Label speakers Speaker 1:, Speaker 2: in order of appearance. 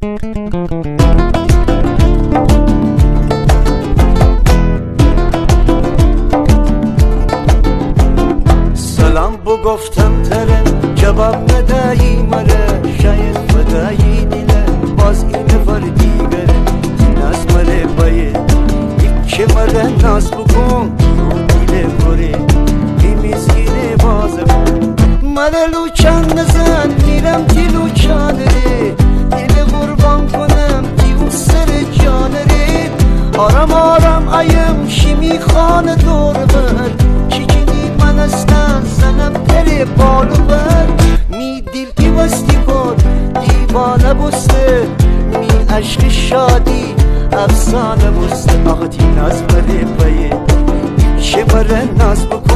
Speaker 1: سلام بو گفتم تره جواب ندهی مره شاید فدایی دیله باز این نفر دیگره ناز مره باید که مره ناز بکن دیله بره. بیمیزگینه بازه. مره لوچان نزن میرم تی آرام آرام ایم شیمی خانه دور بر چیچینی من استن زنم تری بالو بر می دیل کی وستی کن دیوانه بسته. می عشق شادی افسانه بسته. آقا تی ناز بره پایه. چه بره ناز بکن.